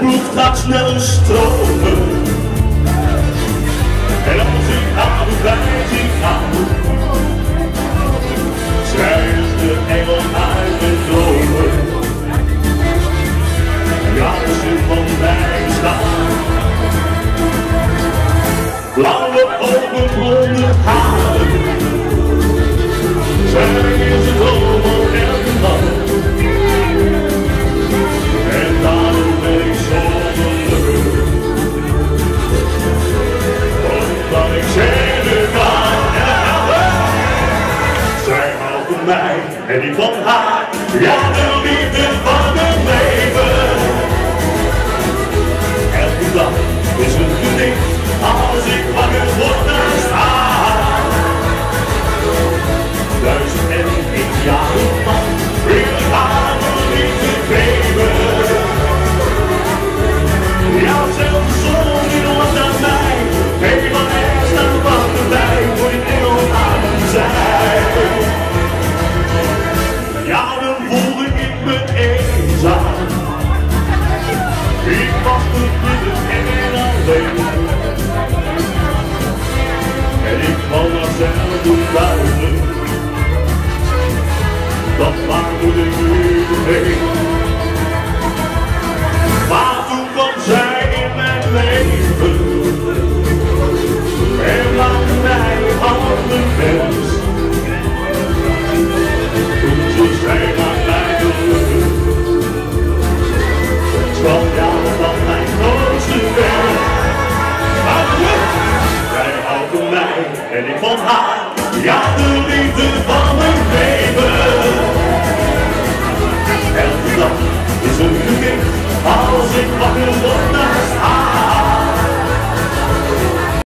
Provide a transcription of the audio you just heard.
Bloed gaat sneller stromen. En als ik haar voorbij zie gaan, zij is de engel uit mijn dromen. Ja, ze van mij staan. Blauwe ogen onder haren. Van mij en ik van haar. Ja, de liefde van mijn leven. Elke dag is een gedicht als ik wakker word naast haar. Duizend en ik Moet ik nu heen? Maar toen kwam zij in mijn leven. En laat mij handen mens. Toen ze zei naar mij gelukkig. Schat, ja, dat mijn grootste wens. Maar terug, zij houdt van mij en ik van haar. Ja, de liefde van